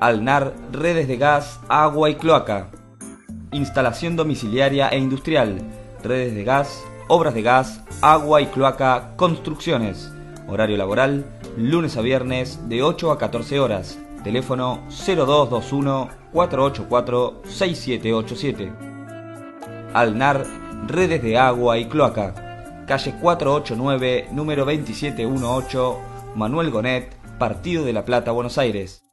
Alnar, redes de gas, agua y cloaca. Instalación domiciliaria e industrial, redes de gas, obras de gas, agua y cloaca, construcciones. Horario laboral, lunes a viernes de 8 a 14 horas. Teléfono 0221 484 6787. Alnar, redes de agua y cloaca. Calle 489, número 2718, Manuel Gonet, Partido de la Plata, Buenos Aires.